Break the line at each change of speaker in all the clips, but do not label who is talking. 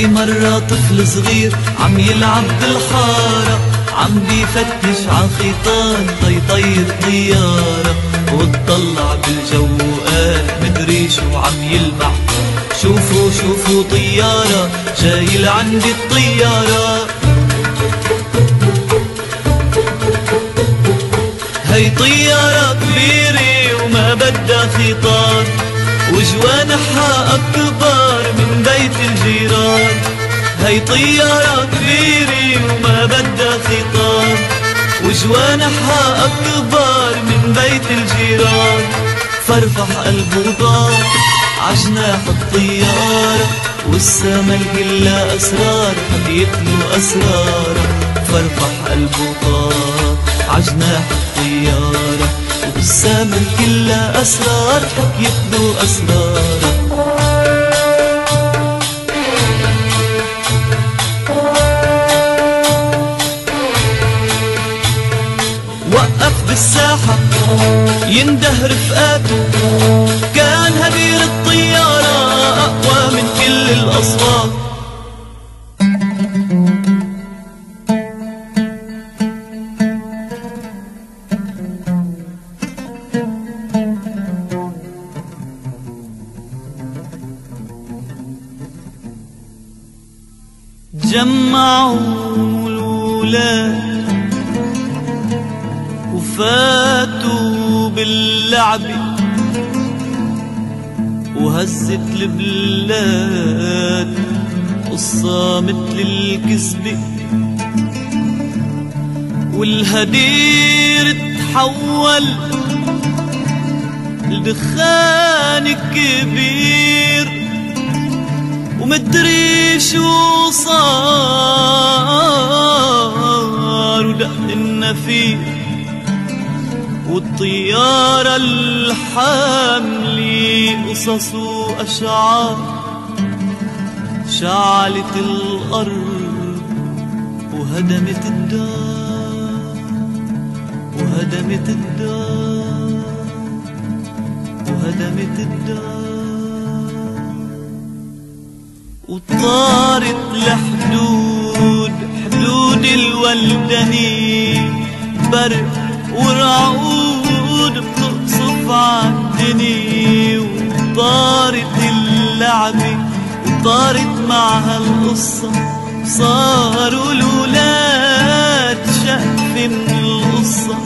في مرة طفل صغير عم يلعب بالحارة عم بيفتش عخيطان طيطير طيارة. واتطلع بالجو وقال مدري شو عم يلمح شوفوا شوفوا طيارة جاي لعندي الطيارة. هي طيارة كبيرة وما بدها خيطان وجوانحها أكبر. من بيت الجيران. هي طيارة كبيرة وما بدها خيطان وجوانحها أكبر من بيت الجيران. فرفح قلبه طار عجناح الطيارة. والسما كلها أسرار حكيتله أسرار فرفح قلبه طار عجناح الطيارة. والسما كلها أسرار حكيتله أسرار ينده رفقاته كان هدير الطيارة أقوى من كل الأصوات جمعوا الولاد وفاتوا باللعبة وهزت البلاد قصة مثل الكذبة والهدير تحول لدخان كبير ومدري شو صار ودق النفير والطيارة الحاملة قصص وأشعار شعلت الأرض وهدمت الدار وهدمت الدار وهدمت الدار. وطارت لحدود حدود الولدني برق ورعود عالدني وطارت اللعبة وطارت معها القصة. صاروا الولاد شقف من القصة.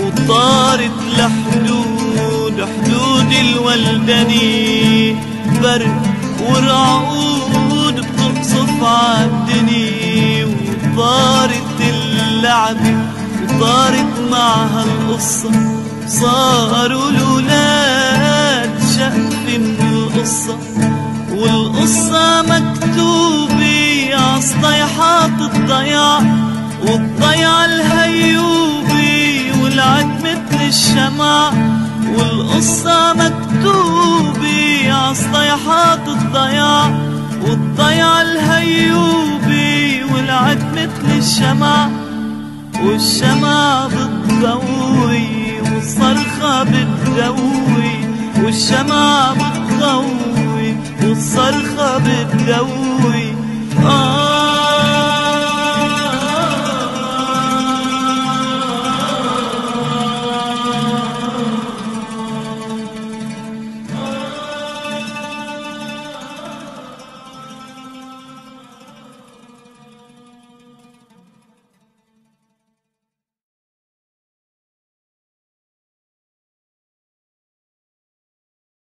وطارت لحدود حدود الولدني برق ورعود بتقصف عالدني وطارت اللعبة وطارت معها القصة. صاروا الولاد القصة والقصة مكتوبة عالصيحات الضياع والضيعة الهيوبة والعد مثل الشمع. والقصة مكتوبة عالصيحات الضياع والضيعة الهيوبة والعد مثل الشمع. والشمع بتضوي والصرخة بتدوي والشمع بتضوي والصرخة بتدوي آه